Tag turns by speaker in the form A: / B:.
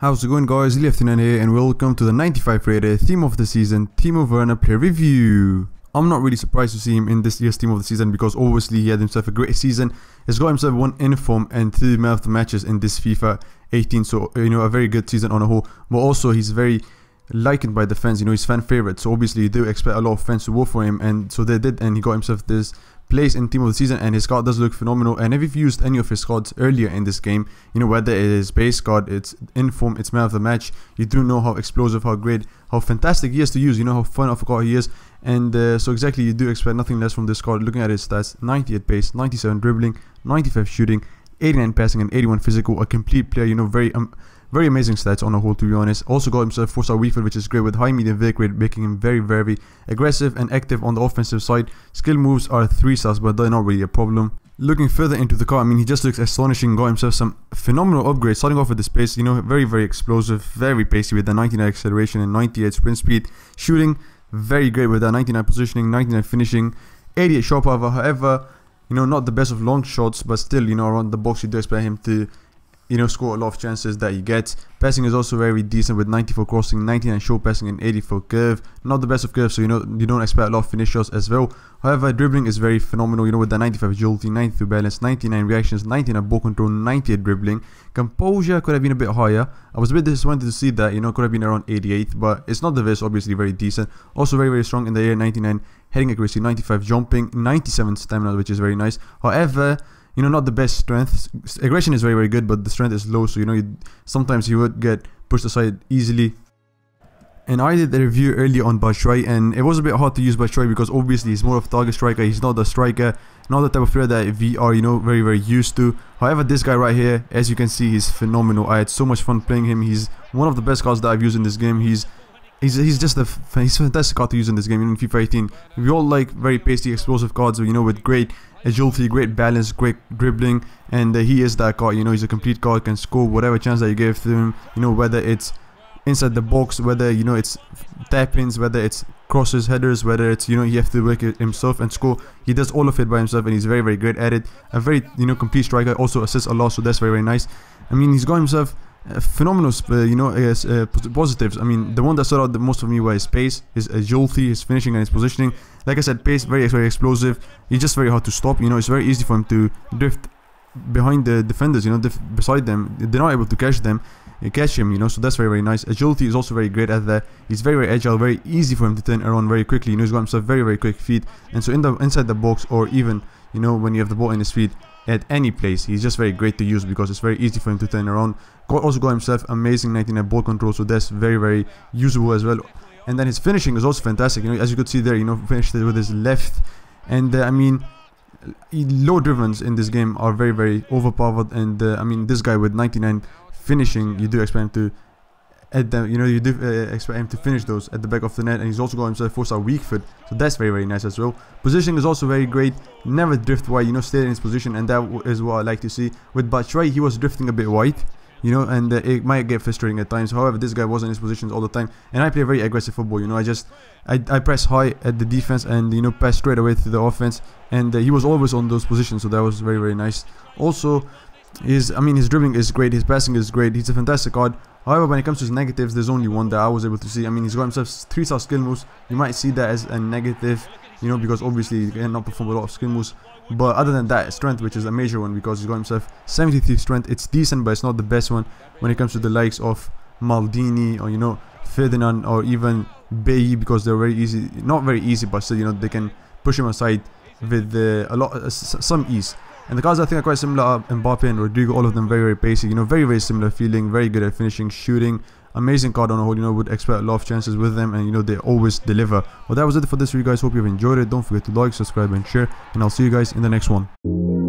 A: How's it going guys, Lieutenant here and welcome to the 95 rated Team of the Season Timo Werner player review. I'm not really surprised to see him in this year's Team of the Season because obviously he had himself a great season. He's got himself one inform and two man of the matches in this FIFA 18 so uh, you know a very good season on a whole. But also he's very likened by the fans, you know he's fan favorite so obviously you do expect a lot of fans to vote for him and so they did and he got himself this place in team of the season and his card does look phenomenal. And if you've used any of his cards earlier in this game? You know whether it is base card it's inform it's man of the match. You do know how explosive how great how fantastic he is to use. You know how fun of a card he is. And uh, so exactly you do expect nothing less from this card looking at his stats 98 pace 97 dribbling 95 shooting 89 passing and 81 physical a complete player you know very um, very amazing stats on the whole, to be honest. Also got himself 4-star weak foot, which is great with high medium vic rate, making him very, very aggressive and active on the offensive side. Skill moves are 3 stars, but they're not really a problem. Looking further into the car, I mean, he just looks astonishing. Got himself some phenomenal upgrades, starting off with the space, you know, very, very explosive, very pacey with the 99 acceleration and 98 sprint speed. Shooting, very great with that 99 positioning, 99 finishing, 88 shot power. However, you know, not the best of long shots, but still, you know, around the box, you do expect him to you know, score a lot of chances that he gets. Passing is also very decent with 94 crossing, 99 short passing, and 84 curve. Not the best of curves, so you know you don't expect a lot of finesse shots as well. However, dribbling is very phenomenal. You know, with the 95 agility, 92 balance, 99 reactions, 99 ball control, 98 dribbling. Composure could have been a bit higher. I was a bit disappointed to see that. You know, could have been around 88, but it's not the best. Obviously, very decent. Also, very very strong in the air, 99 heading accuracy, 95 jumping, 97 stamina, which is very nice. However you know, not the best strength. Aggression is very, very good, but the strength is low, so you know, you, sometimes you would get pushed aside easily. And I did a review earlier on Batshuayi, and it was a bit hard to use Batshuayi because obviously he's more of a target striker. He's not the striker, not the type of player that we are, you know, very, very used to. However, this guy right here, as you can see, he's phenomenal. I had so much fun playing him. He's one of the best cards that I've used in this game. He's He's, he's just a he's fantastic card to use in this game in FIFA 18. We all like very pasty, explosive cards, you know, with great agility, great balance, great dribbling, and uh, he is that card. You know, he's a complete card, can score whatever chance that you give to him. You know, whether it's inside the box, whether you know it's tap-ins, whether it's crosses, headers, whether it's you know he have to work it himself and score. He does all of it by himself, and he's very very great at it. A very you know complete striker, also assists a lot, so that's very very nice. I mean, he's got himself uh, phenomenal, uh, you know, uh, positives. I mean, the one that stood out the most for me was his pace, his agility, his finishing, and his positioning. Like I said, pace very, very explosive. He's just very hard to stop. You know, it's very easy for him to drift behind the defenders. You know, beside them, they're not able to catch them, uh, catch him. You know, so that's very, very nice. Agility is also very great at that. He's very, very agile, very easy for him to turn around very quickly. You know, he's got himself very, very quick feet, and so in the inside the box or even you know when you have the ball in his feet at any place. He's just very great to use because it's very easy for him to turn around. Also got himself amazing 99 ball control, so that's very very usable as well. And then his finishing is also fantastic. You know, as you could see there, you know, finished it with his left, and uh, I mean, low drivens in this game are very very overpowered. And uh, I mean, this guy with 99 finishing, you do expect him to at the you know you do uh, expect him to finish those at the back of the net and he's also got himself four star weak foot so that's very very nice as well. Positioning is also very great never drift wide you know stay in his position and that is what I like to see. With Batshuayi he was drifting a bit wide you know and uh, it might get frustrating at times. However this guy was in his positions all the time and I play very aggressive football you know I just I, I press high at the defense and you know pass straight away to the offense and uh, he was always on those positions so that was very very nice. Also his I mean his dribbling is great his passing is great he's a fantastic card However, when it comes to his negatives, there's only one that I was able to see. I mean, he's got himself 3 star skill moves. You might see that as a negative, you know, because obviously he cannot perform a lot of skill moves. But other than that, strength, which is a major one because he's got himself 73 strength. It's decent, but it's not the best one when it comes to the likes of Maldini or, you know, Ferdinand or even Bailly because they're very easy. Not very easy, but still, you know, they can push him aside with uh, a lot, uh, some ease. And the guys I think are quite similar are Mbappe and Rodrigo, all of them very, very basic, you know, very, very similar feeling, very good at finishing, shooting, amazing card on a whole, you know, would expect a lot of chances with them and, you know, they always deliver. Well, that was it for this video, guys. Hope you've enjoyed it. Don't forget to like, subscribe, and share, and I'll see you guys in the next one.